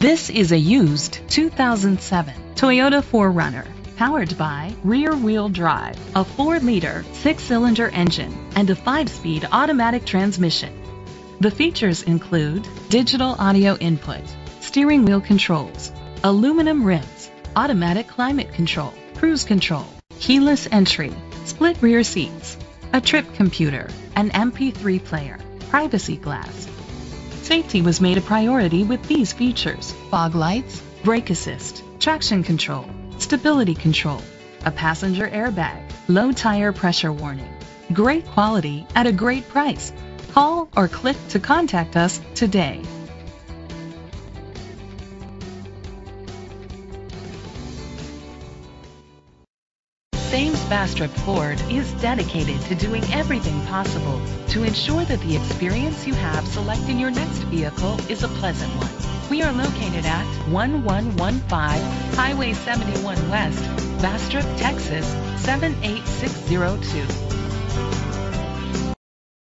This is a used 2007 Toyota 4Runner, powered by rear-wheel drive, a 4-liter, 6-cylinder engine, and a 5-speed automatic transmission. The features include digital audio input, steering wheel controls, aluminum rims, automatic climate control, cruise control, keyless entry, split rear seats, a trip computer, an MP3 player, privacy glass. Safety was made a priority with these features. Fog lights, brake assist, traction control, stability control, a passenger airbag, low tire pressure warning. Great quality at a great price. Call or click to contact us today. Sames Bastrop Ford is dedicated to doing everything possible to ensure that the experience you have selecting your next vehicle is a pleasant one. We are located at 1115 Highway 71 West, Bastrop, Texas 78602.